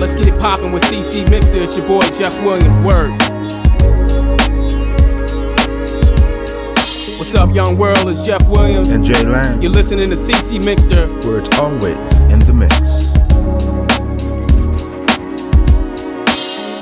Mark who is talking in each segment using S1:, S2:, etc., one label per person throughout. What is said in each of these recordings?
S1: let's get it poppin' with ccMixter. It's your boy Jeff Williams. Word. What's up, young world? It's Jeff Williams.
S2: And Jay Lang.
S1: You're listening to ccMixter.
S2: Where it's always in the mix.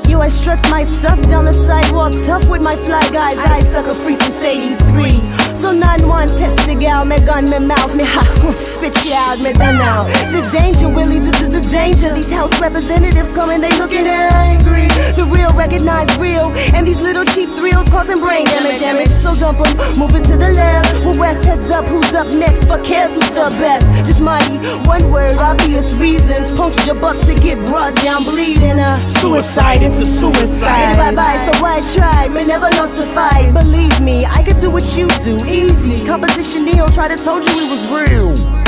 S3: Yo, I strut my stuff down the sidewalk, tough with my fly guys. I suck a free since 83. So 9-1, test the gal, me gun, me mouth, me ha, spit you out, me done now. The danger, Willie, the, the, the danger. These house representatives coming, they looking angry. The real recognize real, and these little cheap thrills causing brain damage, damage. So dump 'em, moving to the left. With West heads up, who's up next? For cares who's the best? Just mighty, one word, obvious reasons. Puncture your butt to get brought down, bleeding. Uh.
S4: Suicide into suicide.
S3: Bye bye, so I tried, me never lost a fight. Believe me, I could do what you do. Competition Neo tried to told you it was real.